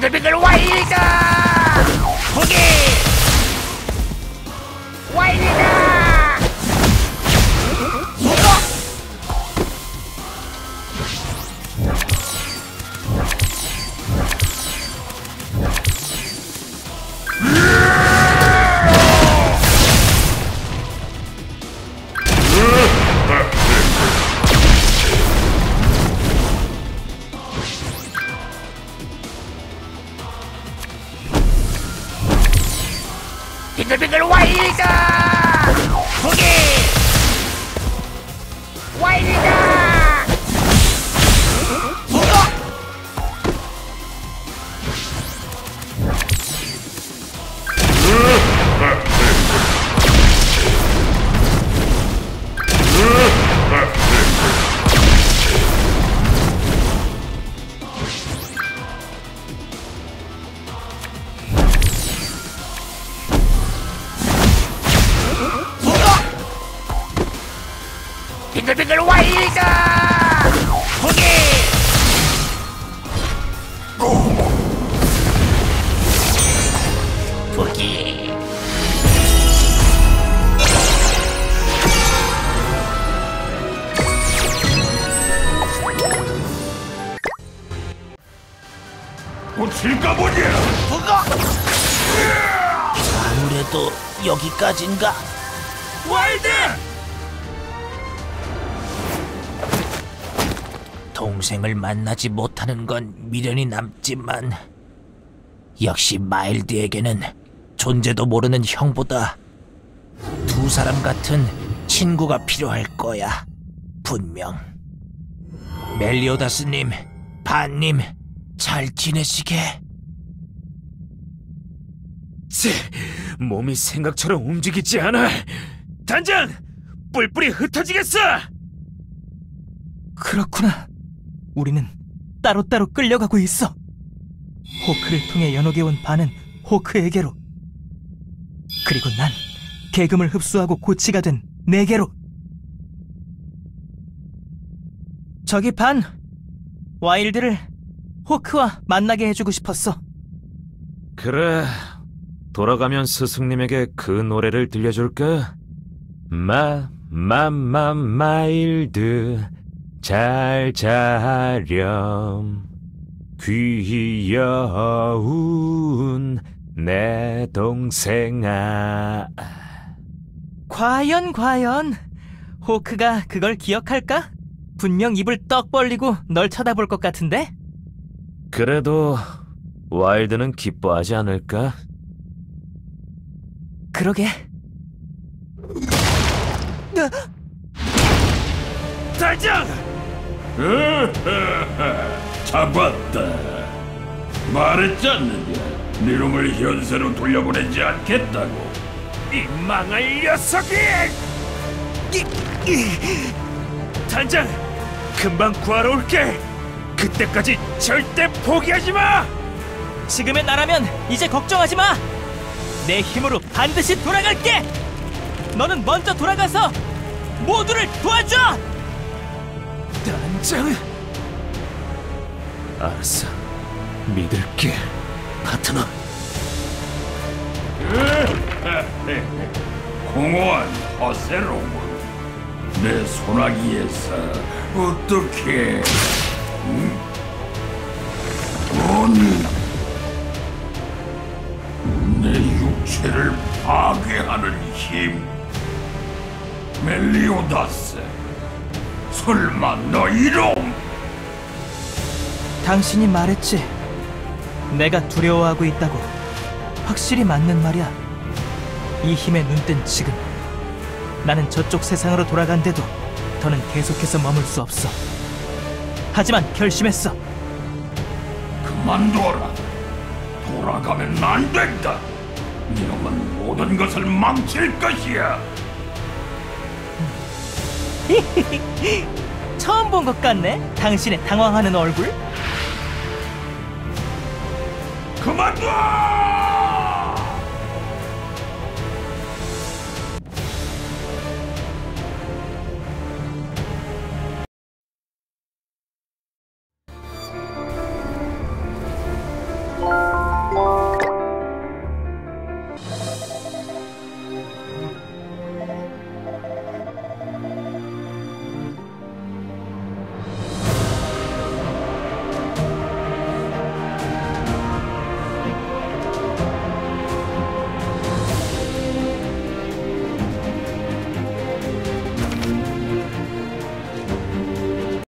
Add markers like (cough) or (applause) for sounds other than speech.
빙글빙글 와이리가 포기 와이리가 빙글빙글 와이리가 포기 와이리가 빙글빙글 와이리가 포기! 포기! 고칠까 보냐? 죽어 아무래도 여기까지인가? 와일드 동생을 만나지 못하는 건 미련이 남지만 역시 마일드에게는 존재도 모르는 형보다 두 사람 같은 친구가 필요할 거야. 분명. 멜리오다스님, 반님, 잘 지내시게. 치, 몸이 생각처럼 움직이지 않아. 단장, 뿔뿔이 흩어지겠어. 그렇구나. 우리는 따로따로 끌려가고 있어. 호크를 통해 연옥에 온 반은 호크에게로. 그리고 난 계금을 흡수하고 고치가 된 내게로. 저기 반, 와일드를 호크와 만나게 해주고 싶었어. 그래. 돌아가면 스승님에게 그 노래를 들려줄까? 마, 마, 마, 마일드. 잘 자렴. 귀여운 내 동생아. 과연 과연 호크가 그걸 기억할까? 분명 입을 떡 벌리고 널 쳐다볼 것 같은데? 그래도 와일드는 기뻐하지 않을까? 그러게. 단장! (laughs) 잡았다. 말했지 않느냐? 네 놈을 현세로 돌려보내지 않겠다고. 이 망할 녀석이! 이, 이. 단장, 금방 구하러 올게. 그때까지 절대 포기하지 마. 지금의 나라면 이제 걱정하지 마. 내 힘으로 반드시 돌아갈게. 너는 먼저 돌아가서 모두를 도와줘. 단장. 알았어, 믿을게, 파트너. 공허한 허세로군. 내 소나기에서 어떻게? 응? 아니, 내 육체를 파괴하는 힘. 멜리오다스. 설마 너 이놈? 당신이 말했지. 내가 두려워하고 있다고. 확실히 맞는 말이야. 이 힘에 눈뜬 지금. 나는 저쪽 세상으로 돌아간데도 더는 계속해서 머물 수 없어. 하지만 결심했어. 그만둬라. 돌아가면 안 된다. 이놈은 모든 것을 망칠 것이야. (laughs) 처음 본 것 같네. 당신의 당황하는 얼굴. 그만둬!